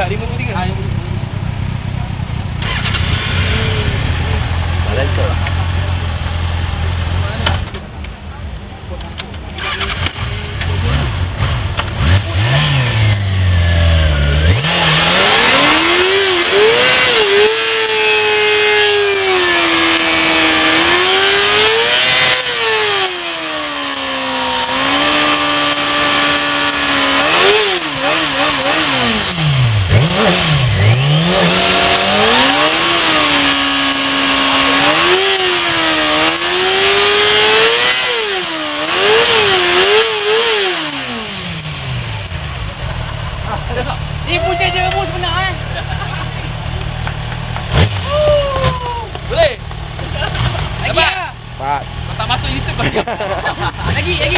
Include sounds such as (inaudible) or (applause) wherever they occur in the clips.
കാര്യമന്ത്രി Ni punya je kamu sebenar eh. Boleh. Lagi. Pak. Lah. Tak masuk YouTube (laughs) (laughs) lagi. Lagi, lagi.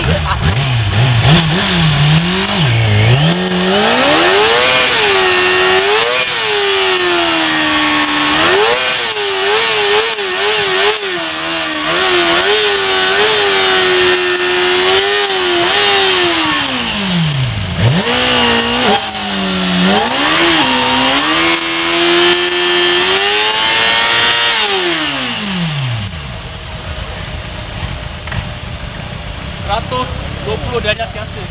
120 darjah kiasa.